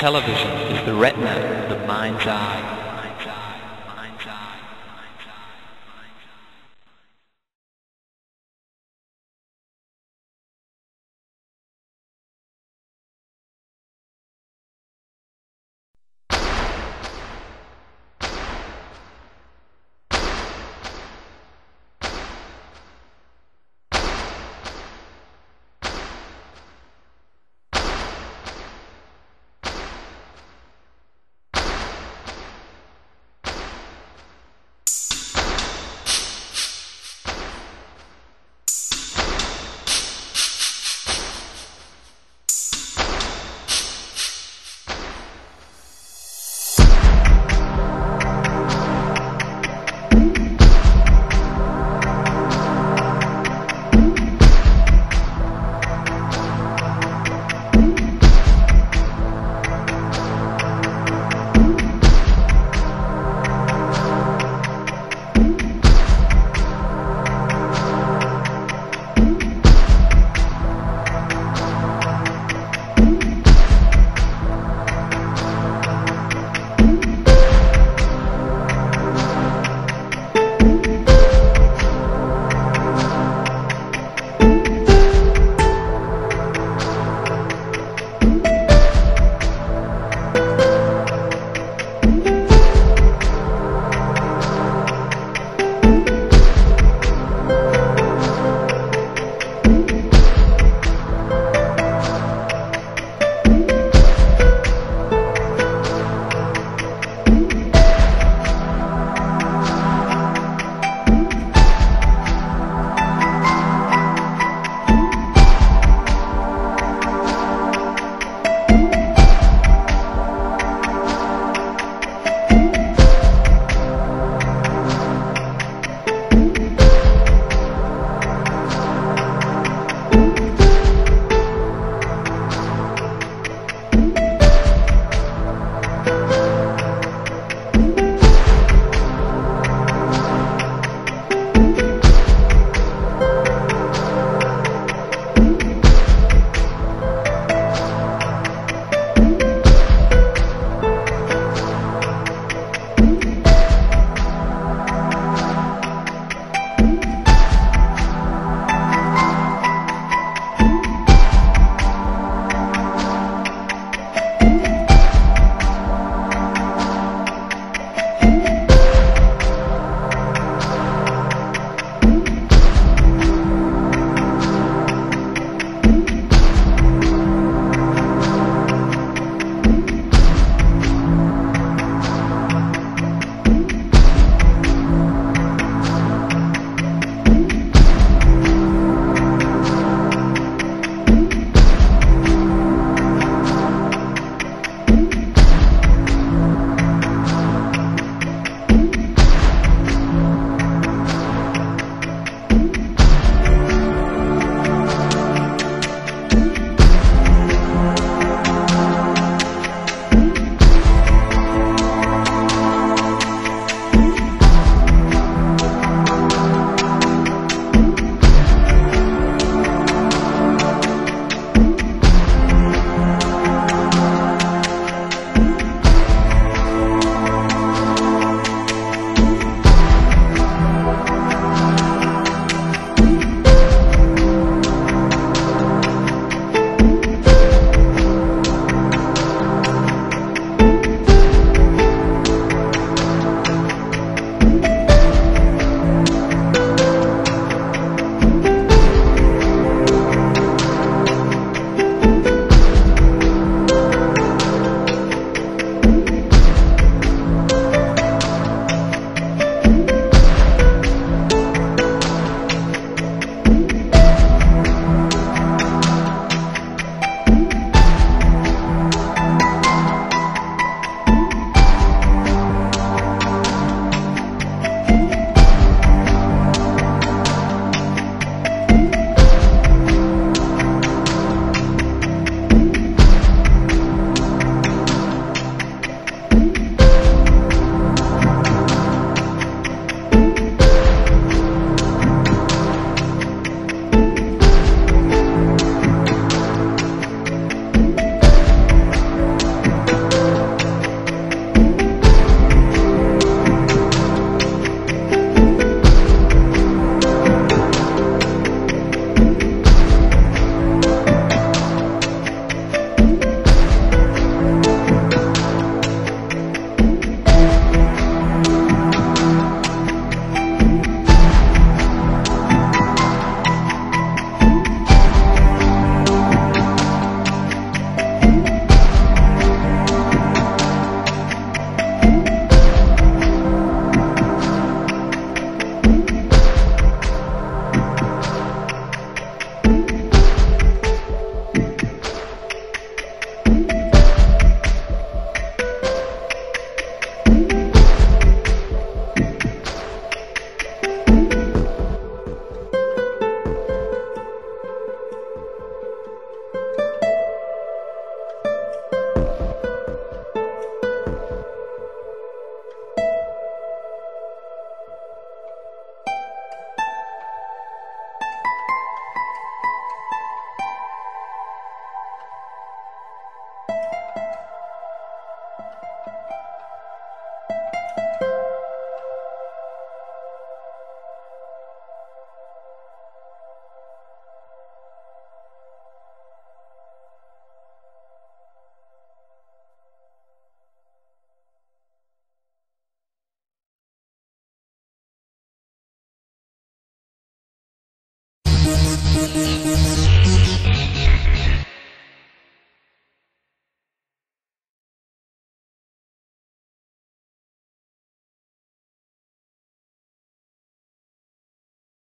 Television is the retina of the mind's eye.